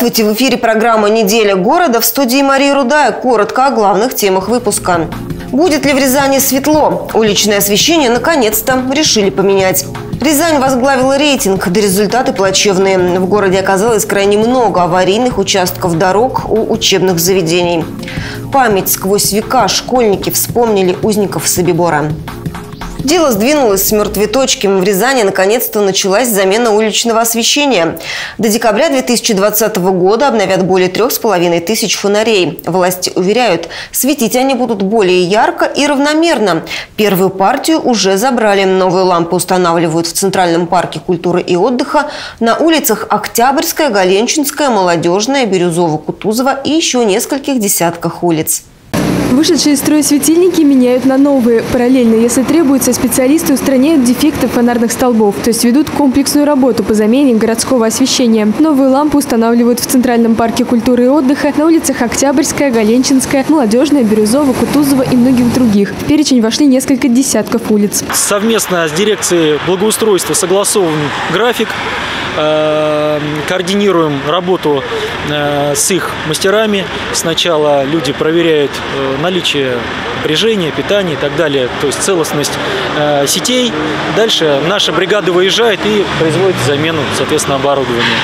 Здравствуйте! В эфире программа «Неделя города» в студии Марии Рудая. Коротко о главных темах выпуска. Будет ли в Рязани светло? Уличное освещение наконец-то решили поменять. Рязань возглавила рейтинг, да результаты плачевные. В городе оказалось крайне много аварийных участков дорог у учебных заведений. Память сквозь века школьники вспомнили узников Собибора. Дело сдвинулось с мертвой точки. В Рязани наконец-то началась замена уличного освещения. До декабря 2020 года обновят более трех с половиной тысяч фонарей. Власти уверяют, светить они будут более ярко и равномерно. Первую партию уже забрали. Новые лампы устанавливают в Центральном парке культуры и отдыха, на улицах Октябрьская, Галенчинская, Молодежная, Бирюзово-Кутузова и еще нескольких десятках улиц. Вышедшие из строя светильники меняют на новые. Параллельно, если требуется, специалисты устраняют дефекты фонарных столбов, то есть ведут комплексную работу по замене городского освещения. Новые лампы устанавливают в Центральном парке культуры и отдыха, на улицах Октябрьская, Галенчинская, Молодежная, Бирюзова, Кутузова и многих других. В перечень вошли несколько десятков улиц. Совместно с дирекцией благоустройства согласован график Э, координируем работу э, с их мастерами. Сначала люди проверяют э, наличие напряжения, питания и так далее, то есть целостность сетей. Дальше наша бригада выезжает и производит замену, соответственно, оборудования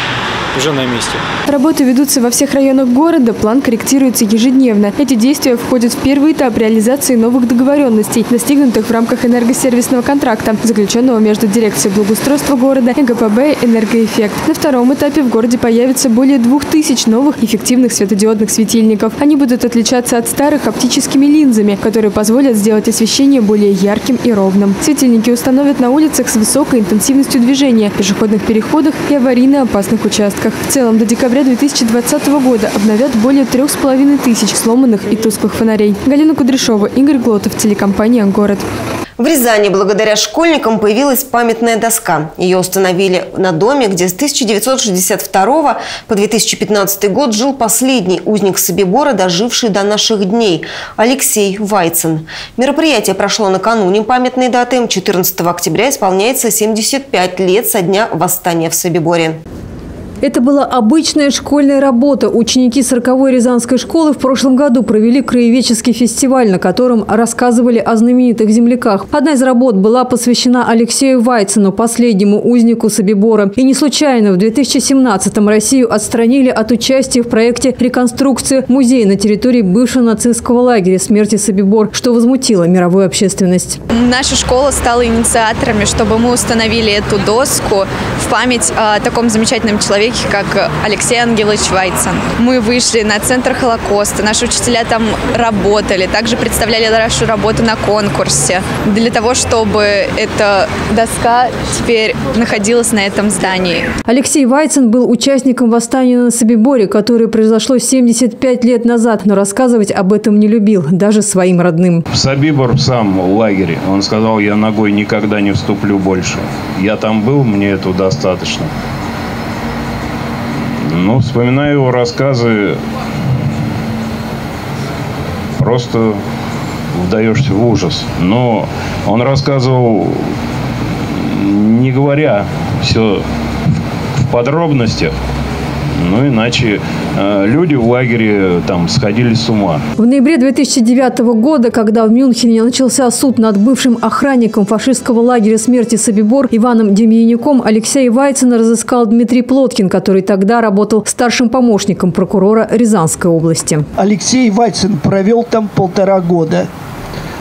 уже на месте. Работы ведутся во всех районах города, план корректируется ежедневно. Эти действия входят в первый этап реализации новых договоренностей, достигнутых в рамках энергосервисного контракта, заключенного между дирекцией благоустройства города и ГПБ «Энергоэффект». На втором этапе в городе появится более двух тысяч новых эффективных светодиодных светильников. Они будут отличаться от старых оптическими линзами, которые позволят сделать освещение более ярким и ровным. Светильники установят на улицах с высокой интенсивностью движения, пешеходных переходах и аварийно опасных участках В целом, до декабря 2020 года обновят более трех с половиной тысяч сломанных и тусклых фонарей. Галина Кудряшова, Игорь Глотов, телекомпания «Город». В Рязани благодаря школьникам появилась памятная доска. Ее установили на доме, где с 1962 по 2015 год жил последний узник Собибора, доживший до наших дней – Алексей Вайцен. Мероприятие прошло накануне памятной даты. 14 октября исполняется 75 лет со дня восстания в Собиборе. Это была обычная школьная работа. Ученики 40-й Рязанской школы в прошлом году провели краеведческий фестиваль, на котором рассказывали о знаменитых земляках. Одна из работ была посвящена Алексею Вайцену, последнему узнику Собибора. И не случайно в 2017-м Россию отстранили от участия в проекте реконструкции музея на территории бывшего нацистского лагеря смерти Собибор, что возмутило мировую общественность. Наша школа стала инициаторами, чтобы мы установили эту доску в память о таком замечательном человеке, человеке, как Алексей Ангелович Вайцен. Мы вышли на Центр Холокоста, наши учителя там работали, также представляли нашу работу на конкурсе, для того, чтобы эта доска теперь находилась на этом здании. Алексей Вайцен был участником восстания на Собиборе, которое произошло 75 лет назад, но рассказывать об этом не любил, даже своим родным. Собибор сам в лагере, он сказал, я ногой никогда не вступлю больше. Я там был, мне этого достаточно. Ну, вспоминаю его рассказы, просто вдаешься в ужас. Но он рассказывал, не говоря все в подробностях, ну, иначе люди в лагере там сходили с ума. В ноябре 2009 года, когда в Мюнхене начался суд над бывшим охранником фашистского лагеря смерти Собибор Иваном Демьянюком, Алексея Вайцена разыскал Дмитрий Плоткин, который тогда работал старшим помощником прокурора Рязанской области. Алексей Вайцен провел там полтора года.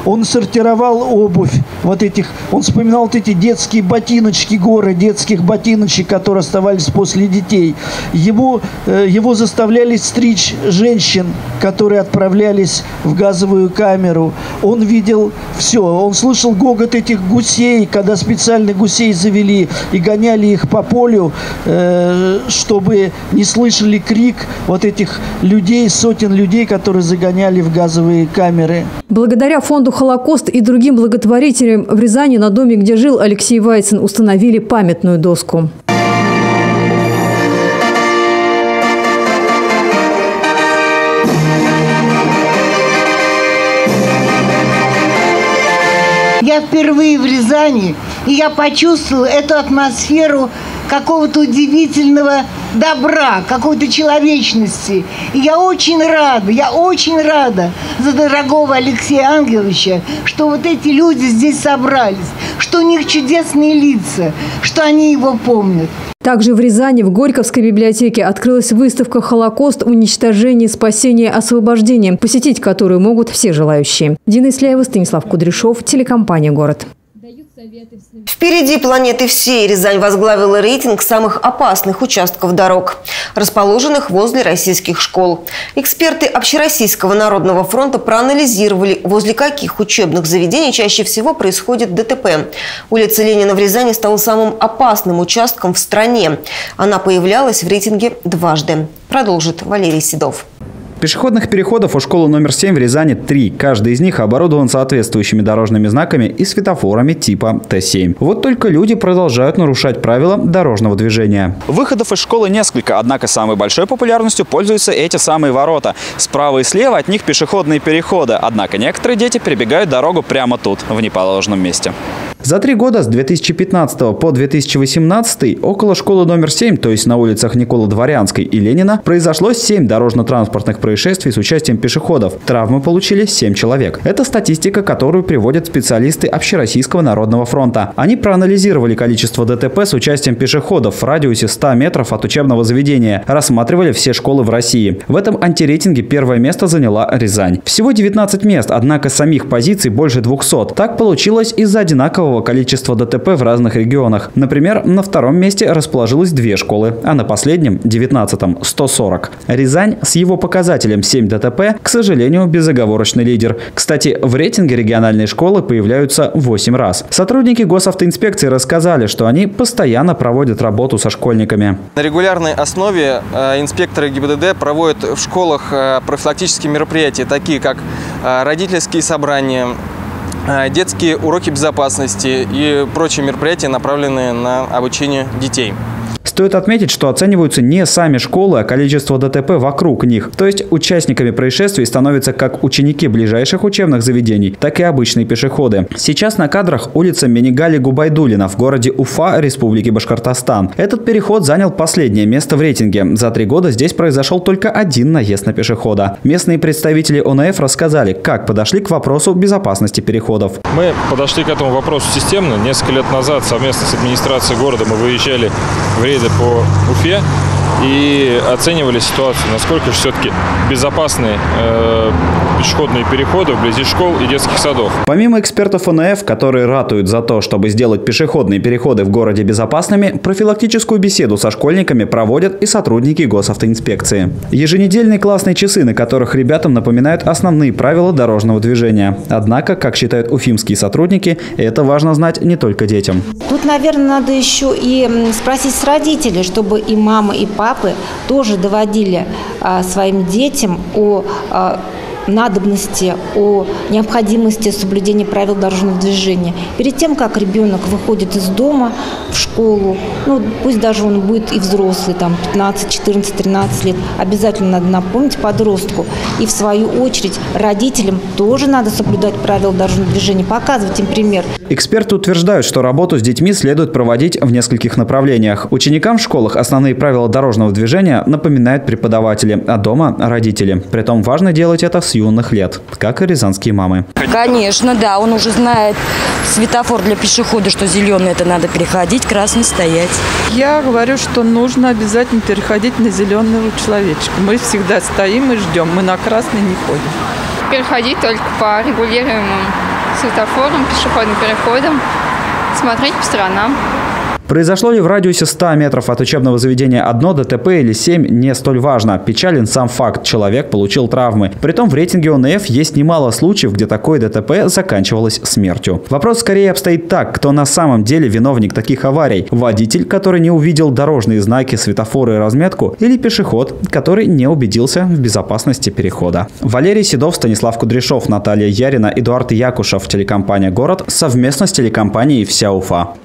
Он сортировал обувь вот этих, он вспоминал вот эти детские ботиночки, горы детских ботиночек, которые оставались после детей. Его, э, его заставляли стричь женщин, которые отправлялись в газовую камеру. Он видел все. Он слышал гогот этих гусей, когда специально гусей завели и гоняли их по полю, э, чтобы не слышали крик вот этих людей, сотен людей, которые загоняли в газовые камеры. Благодаря фонду «Холокост» и другим благотворителям в Рязани на доме, где жил Алексей Вайцен, установили памятную доску. Я впервые в Рязани, и я почувствовала эту атмосферу какого-то удивительного добра, какой-то человечности. И я очень рада, я очень рада за дорогого Алексея Ангеловича, что вот эти люди здесь собрались, что у них чудесные лица, что они его помнят. Также в Рязани в Горьковской библиотеке открылась выставка «Холокост. Уничтожение, спасение, освобождение», посетить которую могут все желающие. Дина Исляева, Станислав Кудряшов, телекомпания «Город». Впереди планеты всей Рязань возглавила рейтинг самых опасных участков дорог, расположенных возле российских школ. Эксперты Общероссийского народного фронта проанализировали, возле каких учебных заведений чаще всего происходит ДТП. Улица Ленина в Рязани стала самым опасным участком в стране. Она появлялась в рейтинге дважды. Продолжит Валерий Седов. Пешеходных переходов у школы номер 7 в Рязани три. Каждый из них оборудован соответствующими дорожными знаками и светофорами типа Т7. Вот только люди продолжают нарушать правила дорожного движения. Выходов из школы несколько, однако самой большой популярностью пользуются эти самые ворота. Справа и слева от них пешеходные переходы, однако некоторые дети перебегают дорогу прямо тут, в неположенном месте. За три года с 2015 по 2018 около школы номер 7, то есть на улицах Никола Дворянской и Ленина, произошло 7 дорожно-транспортных происшествий с участием пешеходов. Травмы получили 7 человек. Это статистика, которую приводят специалисты Общероссийского народного фронта. Они проанализировали количество ДТП с участием пешеходов в радиусе 100 метров от учебного заведения, рассматривали все школы в России. В этом антирейтинге первое место заняла Рязань. Всего 19 мест, однако самих позиций больше 200. Так получилось из-за одинакового большого количества ДТП в разных регионах. Например, на втором месте расположилось две школы, а на последнем, 19-м, 140. Рязань с его показателем 7 ДТП, к сожалению, безоговорочный лидер. Кстати, в рейтинге региональные школы появляются 8 раз. Сотрудники госавтоинспекции рассказали, что они постоянно проводят работу со школьниками. На регулярной основе э, инспекторы ГИБДД проводят в школах э, профилактические мероприятия, такие как э, родительские собрания, детские уроки безопасности и прочие мероприятия, направленные на обучение детей. Стоит отметить, что оцениваются не сами школы, а количество ДТП вокруг них. То есть участниками происшествий становятся как ученики ближайших учебных заведений, так и обычные пешеходы. Сейчас на кадрах улица Менигали Губайдулина в городе Уфа, Республики Башкортостан. Этот переход занял последнее место в рейтинге. За три года здесь произошел только один наезд на пешехода. Местные представители ОНФ рассказали, как подошли к вопросу безопасности переходов. Мы подошли к этому вопросу системно. Несколько лет назад совместно с администрацией города мы выезжали в corrida por Mufia. И оценивали ситуацию, насколько же все-таки безопасны э, пешеходные переходы вблизи школ и детских садов. Помимо экспертов ОНФ, которые ратуют за то, чтобы сделать пешеходные переходы в городе безопасными, профилактическую беседу со школьниками проводят и сотрудники госавтоинспекции. Еженедельные классные часы, на которых ребятам напоминают основные правила дорожного движения. Однако, как считают уфимские сотрудники, это важно знать не только детям. Тут, наверное, надо еще и спросить с родителей, чтобы и мама, и папа папы тоже доводили а, своим детям о а, надобности, о необходимости соблюдения правил дорожного движения. Перед тем, как ребенок выходит из дома в школу, ну, пусть даже он будет и взрослый, там, 15, 14, 13 лет, обязательно надо напомнить подростку. И в свою очередь родителям тоже надо соблюдать правила дорожного движения, показывать им пример. Эксперты утверждают, что работу с детьми следует проводить в нескольких направлениях. Ученикам в школах основные правила дорожного движения напоминают преподаватели, а дома – родители. Притом важно делать это с юных лет, как и рязанские мамы. Конечно, да, он уже знает светофор для пешехода, что зеленый это надо переходить, красный стоять. Я говорю, что нужно обязательно переходить на зеленого человечка. Мы всегда стоим и ждем, мы на красный не ходим. Переходить только по регулируемым светофорам, пешеходным переходам, смотреть по сторонам. Произошло ли в радиусе 100 метров от учебного заведения одно ДТП или 7, не столь важно. Печален сам факт, человек получил травмы. Притом в рейтинге ОНФ есть немало случаев, где такое ДТП заканчивалось смертью. Вопрос скорее обстоит так, кто на самом деле виновник таких аварий. Водитель, который не увидел дорожные знаки, светофоры и разметку, или пешеход, который не убедился в безопасности перехода. Валерий Седов, Станислав Кудряшов, Наталья Ярина, Эдуард Якушев, телекомпания «Город» совместно с телекомпанией «Вся Уфа».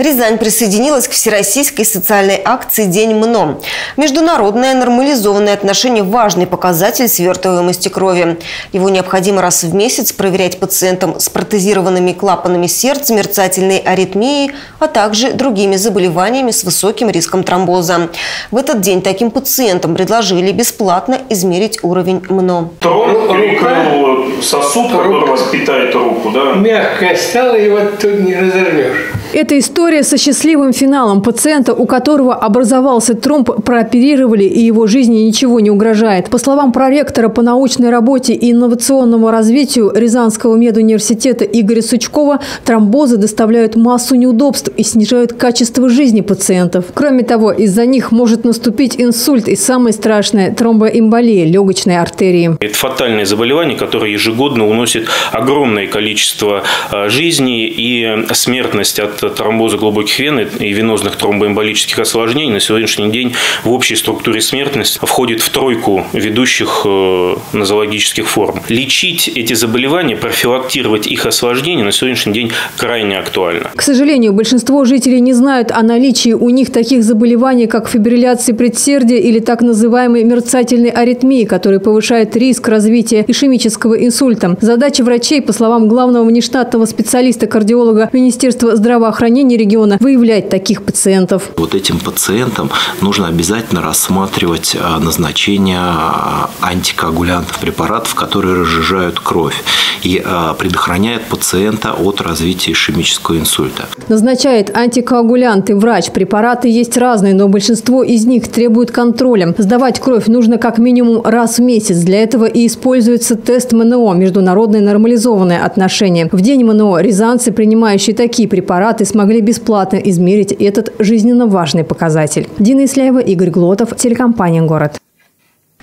Рязань присоединилась к всероссийской социальной акции «День МНО». Международное нормализованное отношение – важный показатель свертываемости крови. Его необходимо раз в месяц проверять пациентам с протезированными клапанами сердца, мерцательной аритмией, а также другими заболеваниями с высоким риском тромбоза. В этот день таким пациентам предложили бесплатно измерить уровень МНО. Тромб перекрыл сосуд, который воспитает руку, да? Мягкая стала, и вот тут не разорвешь. Эта история со счастливым финалом. Пациента, у которого образовался тромб, прооперировали, и его жизни ничего не угрожает. По словам проректора по научной работе и инновационному развитию Рязанского медуниверситета Игоря Сучкова, тромбозы доставляют массу неудобств и снижают качество жизни пациентов. Кроме того, из-за них может наступить инсульт и самое страшное – тромбоэмболия легочной артерии. Это фатальное заболевание, которое ежегодно уносит огромное количество а, жизней и смертность от тромбоза глубоких вен и венозных тромбоэмболических осложнений на сегодняшний день в общей структуре смертности входит в тройку ведущих э, нозологических форм. Лечить эти заболевания, профилактировать их осложнения на сегодняшний день крайне актуально. К сожалению, большинство жителей не знают о наличии у них таких заболеваний, как фибрилляция предсердия или так называемой мерцательной аритмии, которая повышает риск развития ишемического инсульта. Задача врачей, по словам главного внештатного специалиста-кардиолога Министерства здравоохранения, здравоохранения региона выявлять таких пациентов. Вот этим пациентам нужно обязательно рассматривать а, назначение а, антикоагулянтов препаратов, которые разжижают кровь и а, предохраняют пациента от развития ишемического инсульта. Назначает антикоагулянты врач. Препараты есть разные, но большинство из них требуют контроля. Сдавать кровь нужно как минимум раз в месяц. Для этого и используется тест МНО – международное нормализованное отношение. В день МНО рязанцы, принимающие такие препараты, депутаты смогли бесплатно измерить этот жизненно важный показатель. Дина Исляева, Игорь Глотов, телекомпания «Город».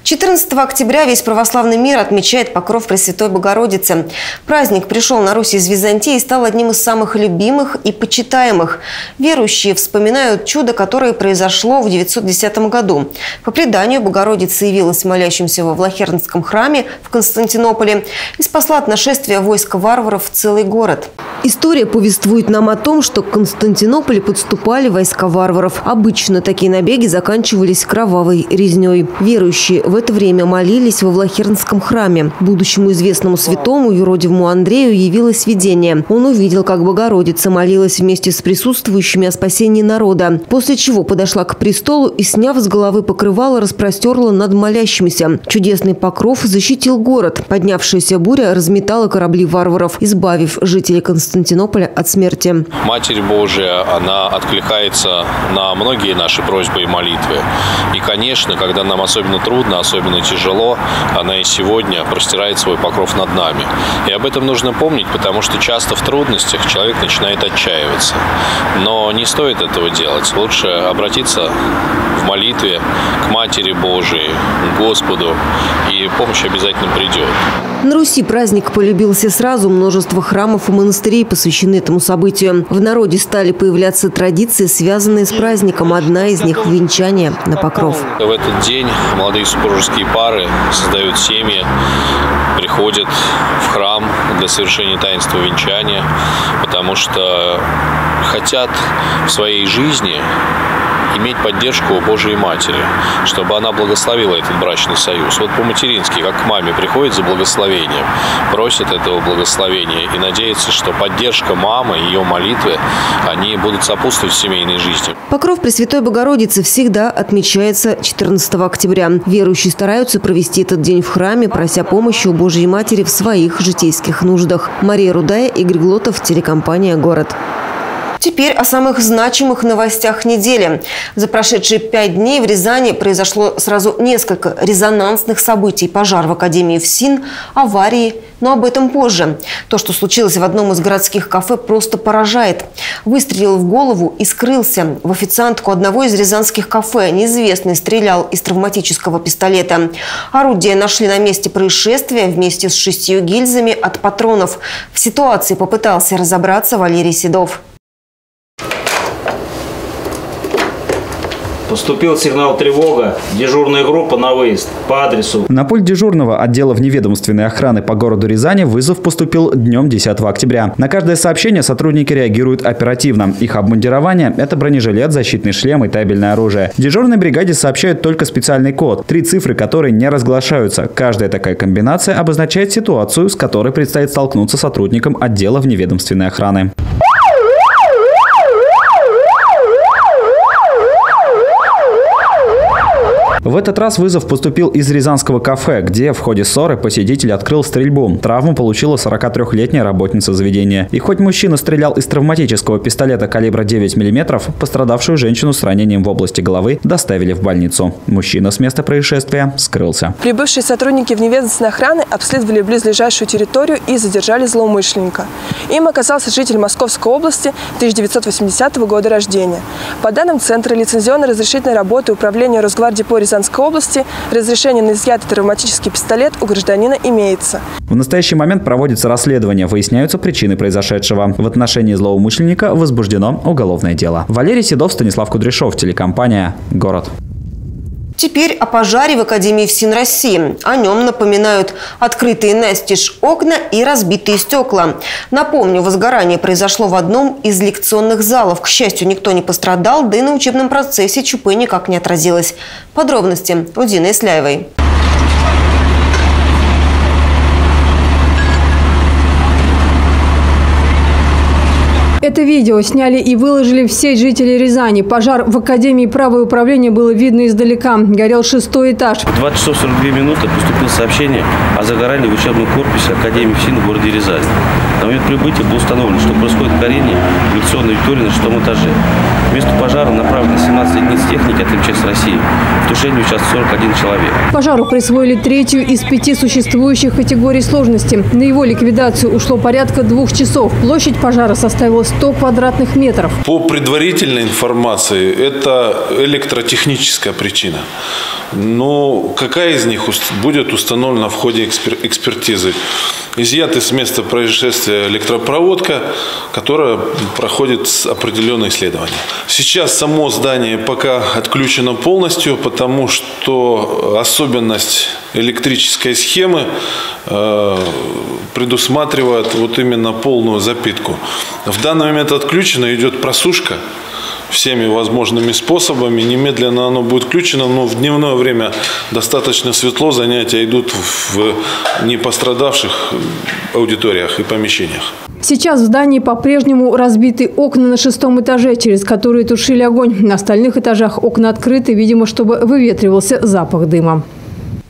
14 октября весь православный мир отмечает покров Пресвятой Богородицы. Праздник пришел на Русь из Византии и стал одним из самых любимых и почитаемых. Верующие вспоминают чудо, которое произошло в 910 году. По преданию, Богородица явилась молящимся во Влахернском храме в Константинополе и спасла от нашествия войска варваров в целый город. История повествует нам о том, что к Константинополю подступали войска варваров. Обычно такие набеги заканчивались кровавой резней. Верующие в это время молились во Влахернском храме. Будущему известному святому юродивому Андрею явилось видение. Он увидел, как Богородица молилась вместе с присутствующими о спасении народа, после чего подошла к престолу и, сняв с головы покрывало, распростерла над молящимися. Чудесный покров защитил город. Поднявшаяся буря разметала корабли варваров, избавив жителей Константинополя от смерти. Матерь Божия, она откликается на многие наши просьбы и молитвы. И, конечно, когда нам особенно трудно, особенно тяжело, она и сегодня простирает свой покров над нами. И об этом нужно помнить, потому что часто в трудностях человек начинает отчаиваться. Но не стоит этого делать. Лучше обратиться в молитве к Матери Божией, к Господу, и помощь обязательно придет. На Руси праздник полюбился сразу. Множество храмов и монастырей посвящены этому событию. В народе стали появляться традиции, связанные с праздником. Одна из них – венчание на покров. В этот день молодые супружеские пары создают семьи, приходят в храм для совершения таинства венчания, потому что хотят в своей жизни иметь поддержку Божией Матери, чтобы она благословила этот брачный союз. Вот по-матерински, как к маме приходит за благословением, просит этого благословения и надеется, что поддержка мамы, ее молитвы, они будут сопутствовать семейной жизни. Покров Пресвятой Богородицы всегда отмечается 14 октября. Верующие стараются провести этот день в храме, прося помощи у Божьей Матери в своих житейских нуждах. Мария Рудая, Игорь Глотов, телекомпания «Город». Теперь о самых значимых новостях недели. За прошедшие пять дней в Рязани произошло сразу несколько резонансных событий. Пожар в Академии ФСИН, аварии, но об этом позже. То, что случилось в одном из городских кафе, просто поражает. Выстрелил в голову и скрылся. В официантку одного из рязанских кафе неизвестный стрелял из травматического пистолета. Орудие нашли на месте происшествия вместе с шестью гильзами от патронов. В ситуации попытался разобраться Валерий Седов. Поступил сигнал тревога. Дежурная группа на выезд по адресу. На пульт дежурного отдела вневедомственной охраны по городу Рязани вызов поступил днем 10 октября. На каждое сообщение сотрудники реагируют оперативно. Их обмундирование – это бронежилет, защитный шлем и табельное оружие. Дежурной бригаде сообщают только специальный код. Три цифры, которые не разглашаются. Каждая такая комбинация обозначает ситуацию, с которой предстоит столкнуться сотрудникам отдела вневедомственной охраны. В этот раз вызов поступил из Рязанского кафе, где в ходе ссоры посетитель открыл стрельбу. Травму получила 43-летняя работница заведения. И хоть мужчина стрелял из травматического пистолета калибра 9 мм, пострадавшую женщину с ранением в области головы доставили в больницу. Мужчина с места происшествия скрылся. Прибывшие сотрудники вневедомственной охраны обследовали близлежащую территорию и задержали злоумышленника. Им оказался житель Московской области 1980 года рождения. По данным Центра лицензионно-разрешительной работы Управления Росгвардии по Рязани Рязанской области разрешение на изъятый травматический пистолет у гражданина имеется. В настоящий момент проводится расследование, выясняются причины произошедшего. В отношении злоумышленника возбуждено уголовное дело. Валерий Седов, Станислав Кудряшов, телекомпания «Город». Теперь о пожаре в Академии ФСИН России. О нем напоминают открытые настежь окна и разбитые стекла. Напомню, возгорание произошло в одном из лекционных залов. К счастью, никто не пострадал, да и на учебном процессе ЧП никак не отразилось. Подробности у Дины Исляевой. Это видео сняли и выложили все жители Рязани. Пожар в Академии права и управления было видно издалека. Горел шестой этаж. В 20 часов 42 минуты поступило сообщение о загорании в учебном корпусе Академии ФСИН в городе Рязани. Момент прибытия было установлено, что происходит горение в лекционной Виктории на шестом этаже. В место пожара направлено 17 единиц техники от МЧС России. В тушении участвует 41 человек. Пожару присвоили третью из пяти существующих категорий сложности. На его ликвидацию ушло порядка двух часов. Площадь пожара составила 100 квадратных метров. По предварительной информации, это электротехническая причина. Но какая из них будет установлена в ходе экспертизы? Изъята с места происшествия электропроводка, которая проходит определенные исследования. Сейчас само здание пока отключено полностью, потому что особенность электрической схемы э, предусматривает вот именно полную запитку. В данный момент отключено, идет просушка всеми возможными способами. Немедленно оно будет включено, но в дневное время достаточно светло, занятия идут в не пострадавших аудиториях и помещениях. Сейчас в здании по-прежнему разбиты окна на шестом этаже, через которые тушили огонь. На остальных этажах окна открыты, видимо, чтобы выветривался запах дыма.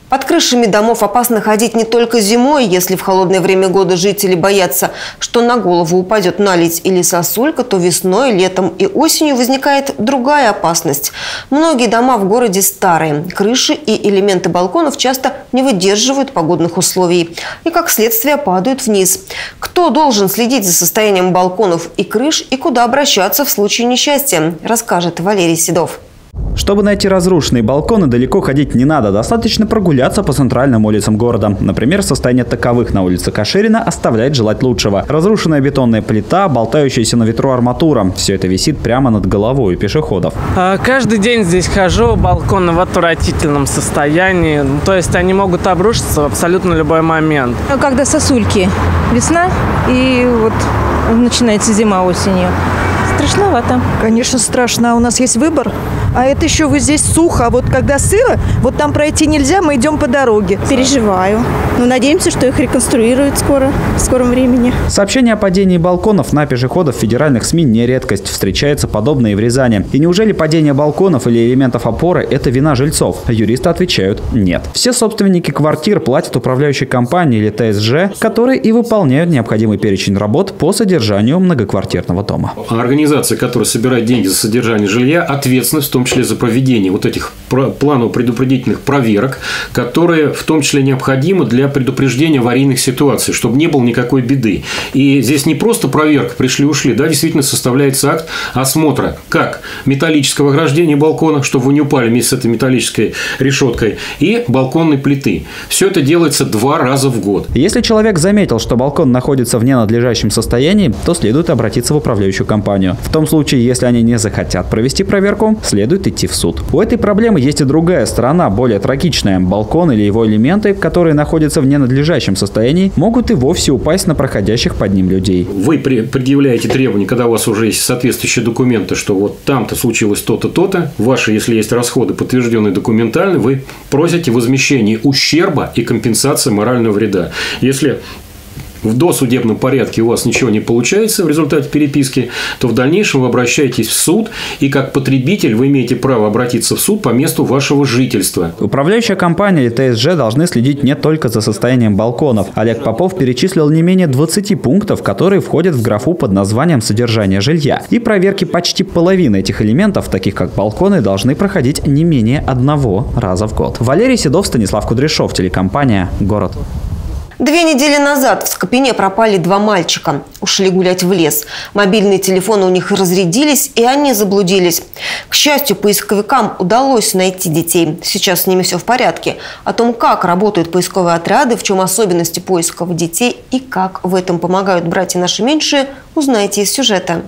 Под крышами домов опасно ходить не только зимой, если в холодное время года жители боятся, что на голову упадет наледь или сосулька, то весной, летом и осенью возникает другая опасность. Многие дома в городе старые. Крыши и элементы балконов часто не выдерживают погодных условий и, как следствие, падают вниз. Кто должен следить за состоянием балконов и крыш и куда обращаться в случае несчастья, расскажет Валерий Седов. Чтобы найти разрушенные балконы, далеко ходить не надо. Достаточно прогуляться по центральным улицам города. Например, состояние таковых на улице Каширина оставляет желать лучшего. Разрушенная бетонная плита, болтающаяся на ветру арматура. Все это висит прямо над головой у пешеходов. А, каждый день здесь хожу, балконы в отвратительном состоянии. То есть они могут обрушиться в абсолютно любой момент. А когда сосульки, весна и вот начинается зима осенью. Страшновато. Конечно, страшно. А у нас есть выбор. А это еще вы здесь сухо. А вот когда сыро, вот там пройти нельзя, мы идем по дороге. Переживаю. Но надеемся, что их реконструируют скоро, в скором времени. Сообщение о падении балконов на пешеходов федеральных СМИ не редкость. Встречается подобное и в Рязани. И неужели падение балконов или элементов опоры – это вина жильцов? Юристы отвечают – нет. Все собственники квартир платят управляющей компании или ТСЖ, которые и выполняют необходимый перечень работ по содержанию многоквартирного дома. Организация, которая собирает деньги за содержание жилья, ответственность в том числе за проведение вот этих планов предупредительных проверок, которые в том числе необходимы для предупреждения аварийных ситуаций, чтобы не было никакой беды. И здесь не просто проверка, пришли-ушли, да, действительно составляется акт осмотра, как металлического ограждения балкона, чтобы вы не упали вместе с этой металлической решеткой, и балконной плиты. Все это делается два раза в год. Если человек заметил, что балкон находится в ненадлежащем состоянии, то следует обратиться в управляющую компанию. В том случае, если они не захотят провести проверку, следует следует идти в суд. У этой проблемы есть и другая сторона, более трагичная. Балкон или его элементы, которые находятся в ненадлежащем состоянии, могут и вовсе упасть на проходящих под ним людей. Вы предъявляете требования, когда у вас уже есть соответствующие документы, что вот там-то случилось то-то, то-то. Ваши, если есть расходы, подтвержденные документально, вы просите возмещение ущерба и компенсации морального вреда. Если в досудебном порядке у вас ничего не получается в результате переписки, то в дальнейшем вы обращаетесь в суд, и как потребитель вы имеете право обратиться в суд по месту вашего жительства. Управляющая компания и ТСЖ должны следить не только за состоянием балконов. Олег Попов перечислил не менее 20 пунктов, которые входят в графу под названием «Содержание жилья». И проверки почти половины этих элементов, таких как балконы, должны проходить не менее одного раза в год. Валерий Седов, Станислав Кудряшов, телекомпания «Город». Две недели назад в Скопине пропали два мальчика. Ушли гулять в лес. Мобильные телефоны у них разрядились, и они заблудились. К счастью, поисковикам удалось найти детей. Сейчас с ними все в порядке. О том, как работают поисковые отряды, в чем особенности поисков детей и как в этом помогают братья наши меньшие, узнаете из сюжета.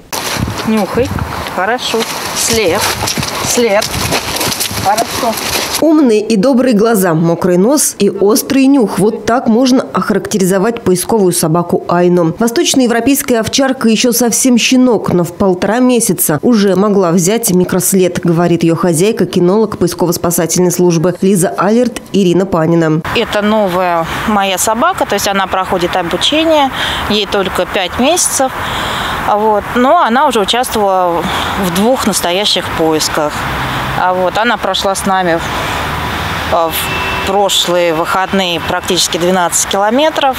Нюхай. Хорошо. След. След. Хорошо. Умные и добрые глаза, мокрый нос и острый нюх. Вот так можно охарактеризовать поисковую собаку Айну. Восточноевропейская овчарка еще совсем щенок, но в полтора месяца уже могла взять микрослед, говорит ее хозяйка, кинолог поисково-спасательной службы Лиза Алерт Ирина Панина. Это новая моя собака, то есть она проходит обучение, ей только пять месяцев. Вот. Но она уже участвовала в двух настоящих поисках. А вот она прошла с нами в прошлые выходные практически 12 километров.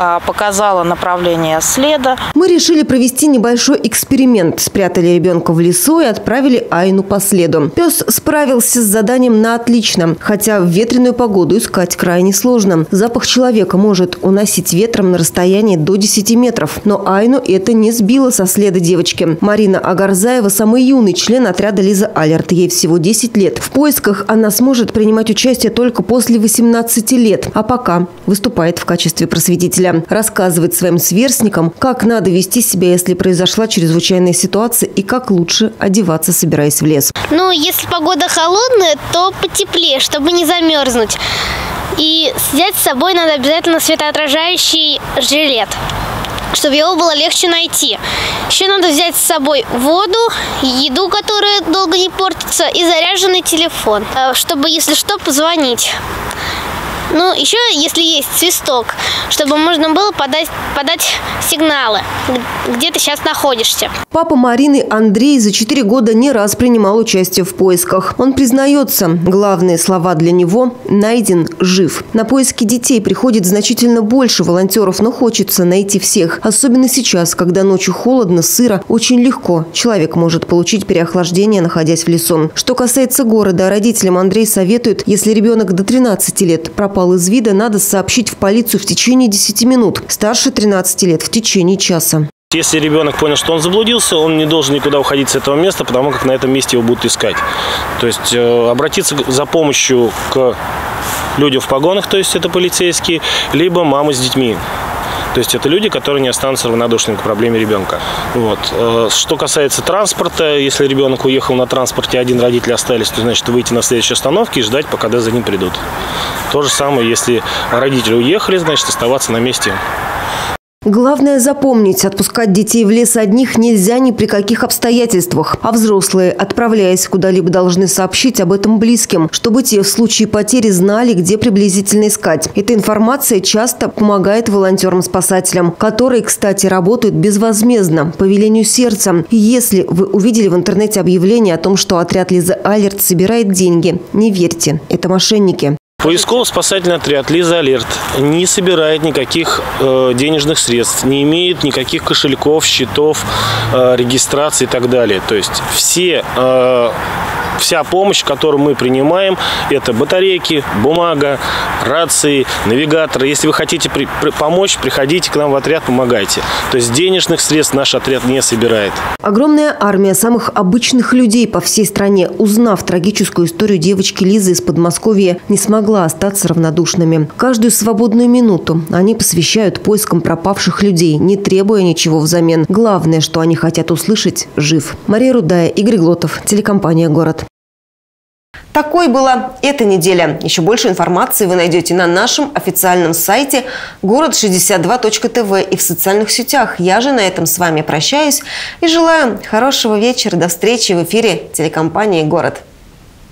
А, показала направление следа. Мы решили провести небольшой эксперимент. Спрятали ребенка в лесу и отправили Айну по следу. Пес справился с заданием на отлично, хотя в ветреную погоду искать крайне сложно. Запах человека может уносить ветром на расстоянии до 10 метров. Но Айну это не сбило со следа девочки. Марина Агарзаева – самый юный член отряда Лиза Алерт. Ей всего 10 лет. В поисках она сможет принимать участие только после 18 лет, а пока выступает в качестве просветителя учителя. Рассказывает своим сверстникам, как надо вести себя, если произошла чрезвычайная ситуация и как лучше одеваться, собираясь в лес. Ну, если погода холодная, то потеплее, чтобы не замерзнуть. И взять с собой надо обязательно светоотражающий жилет чтобы его было легче найти. Еще надо взять с собой воду, еду, которая долго не портится, и заряженный телефон, э, чтобы, если что, позвонить. Ну, еще, если есть свисток, чтобы можно было подать, подать сигналы, где ты сейчас находишься. Папа Марины Андрей за четыре года не раз принимал участие в поисках. Он признается, главные слова для него – найден жив. На поиски детей приходит значительно больше волонтеров, но хочется найти всех. Особенно сейчас, когда ночью холодно, сыро, очень легко человек может получить переохлаждение, находясь в лесу. Что касается города, родителям Андрей советует, если ребенок до 13 лет пропал пропал из вида, надо сообщить в полицию в течение 10 минут. Старше 13 лет в течение часа. Если ребенок понял, что он заблудился, он не должен никуда уходить с этого места, потому как на этом месте его будут искать. То есть э, обратиться за помощью к людям в погонах, то есть это полицейские, либо мамы с детьми. То есть это люди, которые не останутся равнодушными к проблеме ребенка. Вот. Э, что касается транспорта, если ребенок уехал на транспорте, один родитель остались, то значит выйти на следующей остановке и ждать, пока за ним придут. То же самое, если родители уехали, значит оставаться на месте Главное запомнить, отпускать детей в лес одних нельзя ни при каких обстоятельствах. А взрослые, отправляясь куда-либо, должны сообщить об этом близким, чтобы те в случае потери знали, где приблизительно искать. Эта информация часто помогает волонтерам-спасателям, которые, кстати, работают безвозмездно, по велению сердца. И если вы увидели в интернете объявление о том, что отряд Лиза Алерт собирает деньги, не верьте, это мошенники. Поисково-спасательный отряд «Лиза Алерт» не собирает никаких э, денежных средств, не имеет никаких кошельков, счетов, э, регистрации и так далее. То есть все э, Вся помощь, которую мы принимаем, это батарейки, бумага, рации, навигаторы. Если вы хотите при, при, помочь, приходите к нам в отряд, помогайте. То есть денежных средств наш отряд не собирает. Огромная армия самых обычных людей по всей стране, узнав трагическую историю девочки Лизы из Подмосковья, не смогла остаться равнодушными. Каждую свободную минуту они посвящают поискам пропавших людей, не требуя ничего взамен. Главное, что они хотят услышать – жив. Мария Рудая, Игорь Глотов, телекомпания «Город». Такой была эта неделя. Еще больше информации вы найдете на нашем официальном сайте город62.тв и в социальных сетях. Я же на этом с вами прощаюсь и желаю хорошего вечера. До встречи в эфире телекомпании «Город».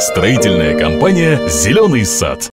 Строительная компания «Зеленый сад».